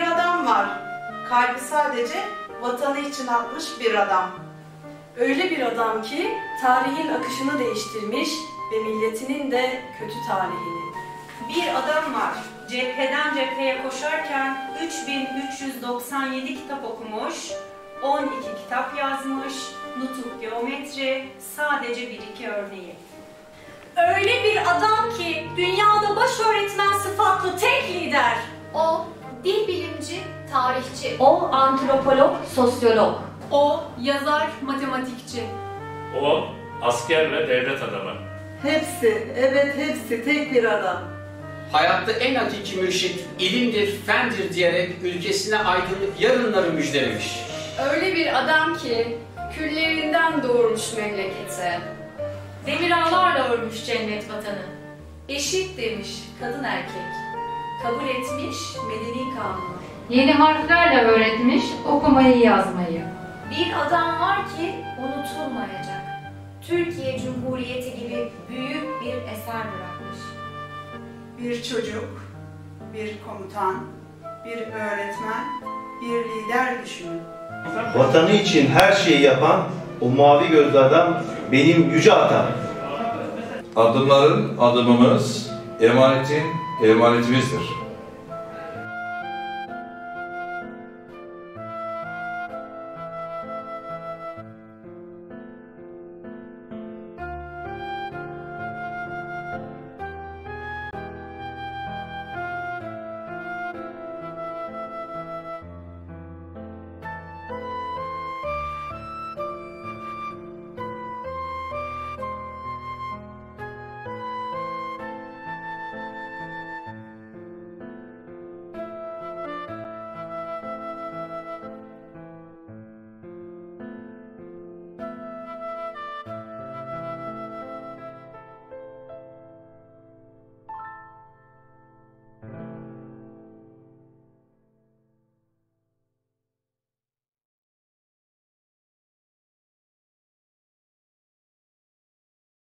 adam var. Kalbi sadece vatanı için atmış bir adam. Öyle bir adam ki tarihin akışını değiştirmiş ve milletinin de kötü tarihini. Bir adam var. Cepheden cepheye koşarken 3397 kitap okumuş, 12 kitap yazmış, nutuk geometri, sadece bir iki örneği. Öyle bir adam ki dünyada baş öğretmen sıfatlı tek lider. O dil bilimci, tarihçi. O antropolog, sosyolog. O yazar, matematikçi. O asker ve devlet adamı. Hepsi, evet hepsi tek bir adam. Hayatta en hakiki mürşit ilimdir, fendir diyerek ülkesine aydınlık yarınları müjdelemiş. Öyle bir adam ki küllerinden doğurmuş memleketi. Demir ağlarla örmüş cennet vatanı. Eşit demiş kadın erkek. Kabul etmiş medeni kanunu. Yeni harflerle öğretmiş okumayı yazmayı. Bir adam var ki unutulmayacak. Türkiye Cumhuriyeti gibi büyük bir eser bırakmış. Bir çocuk, bir komutan, bir öğretmen, bir lider düşünün. Vatanı için her şeyi yapan o mavi gözlü adam benim yüce atam. Adımların adımımız, emanetin emanetimizdir.